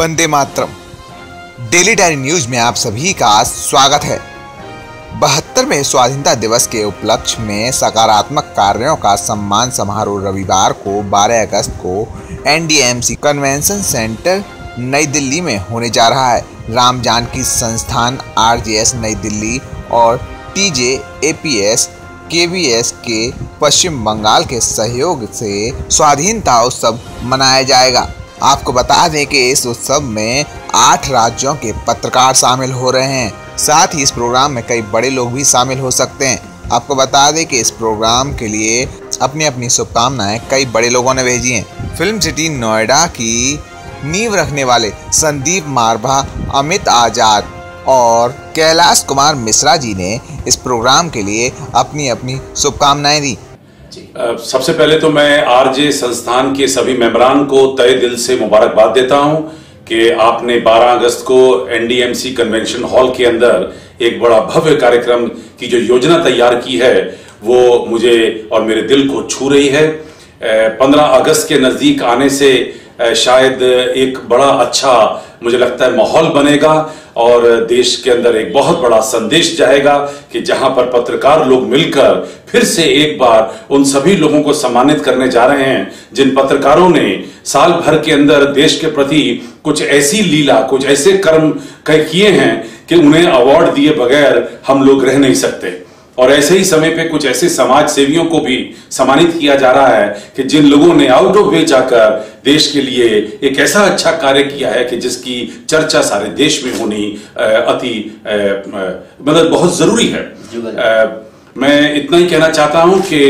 Vande Mataram. Daily diary news में आप सभी का स्वागत है। बहत्तरवें स्वाधीनता दिवस के उपलक्ष्य में सकारात्मक कार्यों का सम्मान समारोह रविवार को 12 अगस्त को एनडीएमसी कन्वेंशन सेंटर नई दिल्ली में होने जा रहा है। राम जानकी संस्थान, आरजेएस नई दिल्ली और टीजे एपीएस केवीएस के पश्चिम बंगाल के सहयोग से स्वाधीनता उत्सव मनाया जाएगा। आपको बता दें कि इस उत्सव में आठ राज्यों के पत्रकार शामिल हो रहे हैं। साथ ही इस प्रोग्राम में कई बड़े लोग भी शामिल हो सकते हैं। आपको बता दें कि इस प्रोग्राम के लिए अपनी अपनी शुभकामनाएँ कई बड़े लोगों ने भेजी हैं। फ़िल्म सिटी नोएडा की नींव रखने वाले संदीप मारभा, अमित आज़ाद और कैलाश कुमार मिश्रा जी ने इस प्रोग्राम के लिए अपनी अपनी शुभकामनाएँ दी। सबसे पहले तो मैं आरजे संस्थान के सभी मेंबरान को तय दिल से मुबारकबाद देता हूँ कि आपने 12 अगस्त को एनडीएमसी कन्वेंशन हॉल के अंदर एक बड़ा भव्य कार्यक्रम की जो योजना तैयार की है, वो मुझे और मेरे दिल को छू रही है। 15 अगस्त के नज़दीक आने से शायद एक बड़ा अच्छा मुझे लगता है माहौल बनेगा और देश के अंदर एक बहुत बड़ा संदेश जाएगा कि जहाँ पर पत्रकार लोग मिलकर फिर से एक बार उन सभी लोगों को सम्मानित करने जा रहे हैं, जिन पत्रकारों ने साल भर के अंदर देश के प्रति कुछ ऐसी लीला, कुछ ऐसे कर्म किए हैं कि उन्हें अवार्ड दिए बगैर हम लोग रह नहीं सकते। और ऐसे ही समय पे कुछ ऐसे समाज सेवियों को भी सम्मानित किया जा रहा है कि जिन लोगों ने आउट ऑफ़ वे जाकर देश के लिए एक ऐसा अच्छा कार्य किया है कि जिसकी चर्चा सारे देश में होनी अति मतलब बहुत ज़रूरी है। मैं इतना ही कहना चाहता हूँ कि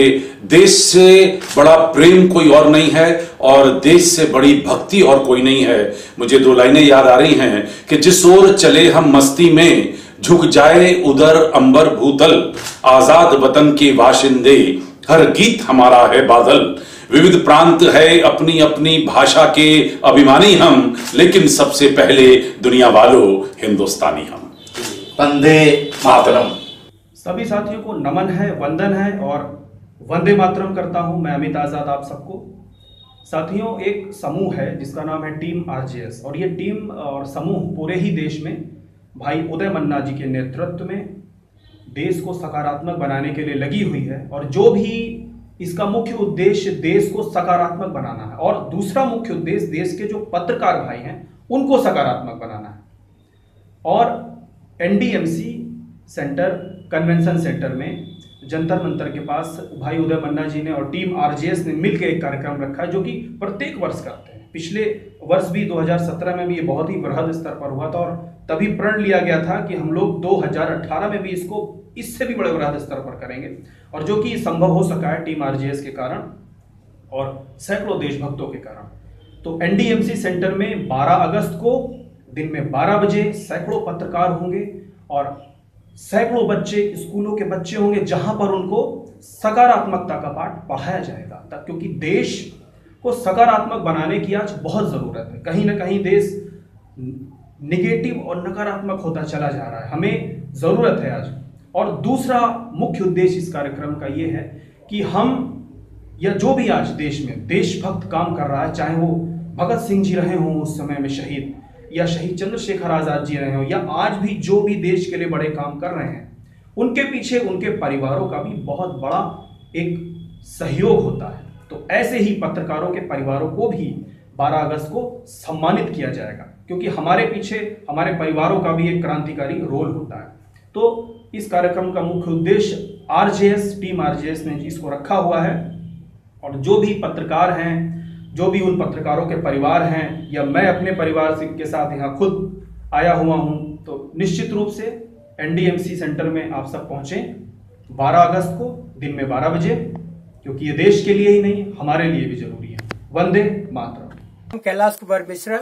देश से बड़ा प्रेम कोई और नहीं है और देश से बड़ी भक्ति और कोई नहीं है। मुझे दो लाइनें याद आ रही हैं कि जिस ओर चले हम मस्ती में झुक जाए उधर अंबर भूतल, आज़ाद वतन के वाशिंदे, हर गीत हमारा है बादल। विविध प्रांत है अपनी अपनी भाषा के अभिमानी हम, लेकिन सबसे पहले दुनिया वालों, हिंदुस्तानी हम। वंदे मातरम। सभी साथियों को नमन है, वंदन है, और वंदे मातरम करता हूँ मैं अमित आज़ाद आप सबको। साथियों, एक समूह है, जिसका नाम है टीम आरजेएस। और ये टीम और समूह पूरे ही देश में भाई उदय मन्ना जी के नेतृत्व में देश को सकारात्मक बनाने के लिए लगी हुई है और जो भी इसका मुख्य उद्देश्य देश को सकारात्मक बनाना है और दूसरा मुख्य उद्देश्य देश के जो पत्रकार भाई हैं, उनको सकारात्मक बनाना है। और एनडीएमसी सेंटर, कन्वेंशन सेंटर में जंतर मंतर के पास भाई उदय मन्ना जी ने और टीम आरजेएस ने मिलकर एक कार्यक्रम रखा है जो कि प्रत्येक वर्ष करते हैं। पिछले वर्ष भी 2017 में भी ये बहुत ही बृहद स्तर पर हुआ था और तभी प्रण लिया गया था कि हम लोग 2018 में भी इसको, इससे भी बड़े बृहद स्तर पर करेंगे। और जो कि संभव हो सका है टीम आरजेएस के कारण और सैकड़ों देशभक्तों के कारण। तो एनडीएमसी सेंटर में 12 अगस्त को दिन में 12 बजे सैकड़ों पत्रकार होंगे और सैकड़ों बच्चे, स्कूलों के बच्चे होंगे जहाँ पर उनको सकारात्मकता का पाठ पढ़ाया जाएगा। क्योंकि देश को सकारात्मक बनाने की आज बहुत ज़रूरत है। कहीं ना कहीं देश निगेटिव और नकारात्मक होता चला जा रहा है। हमें ज़रूरत है आज। और दूसरा मुख्य उद्देश्य इस कार्यक्रम का ये है कि हम या जो भी आज देश में देशभक्त काम कर रहा है, चाहे वो भगत सिंह जी रहे हों उस समय में, शहीद या शहीद चंद्रशेखर आज़ाद जी रहे हों, या आज भी जो भी देश के लिए बड़े काम कर रहे हैं, उनके पीछे उनके परिवारों का भी बहुत बड़ा एक सहयोग होता है। तो ऐसे ही पत्रकारों के परिवारों को भी 12 अगस्त को सम्मानित किया जाएगा, क्योंकि हमारे पीछे, हमारे परिवारों का भी एक क्रांतिकारी रोल होता है। तो इस कार्यक्रम का मुख्य उद्देश्य आरजेएस, टीम आरजेएस ने इसको रखा हुआ है, और जो भी पत्रकार हैं, जो भी उन पत्रकारों के परिवार हैं, या मैं अपने परिवार के साथ यहाँ खुद आया हुआ हूँ तो निश्चित रूप से एनडीएमसी सेंटर में आप सब पहुँचें 12 अगस्त को, दिन में 12 बजे क्योंकि ये देश के लिए ही नहीं, हमारे लिए भी ज़रूरी है। Vande Mataram. Kailash Kumar Mishra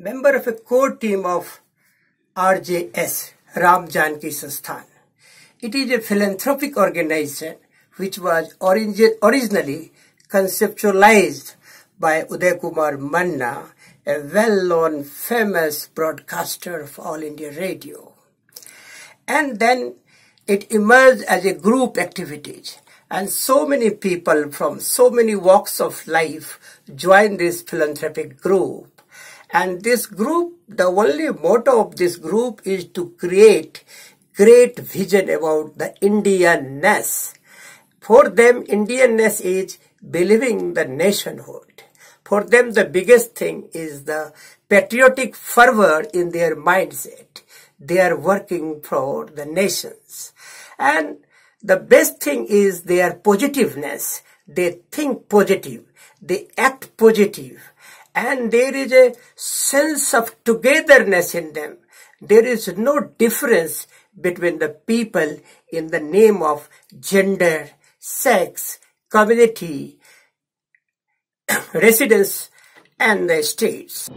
member of a core team of RJS Ram Janki Sansthan it is a philanthropic organization which was originally conceptualize by Uday Kumar Manna a well known famous broadcaster of All India Radio and then it emerge as a group activities and so many people from so many walks of life join this philanthropic group And this group, the only motto of this group is to create great vision about the Indianness. For them, Indianness is believing the nationhood. For them, the biggest thing is the patriotic fervor in their mindset. They are working for the nations. And the best thing is their positiveness. They think positive. They act positive. And there is a sense of togetherness in them. There is no difference between the people in the name of gender, sex, community, residence, and the states.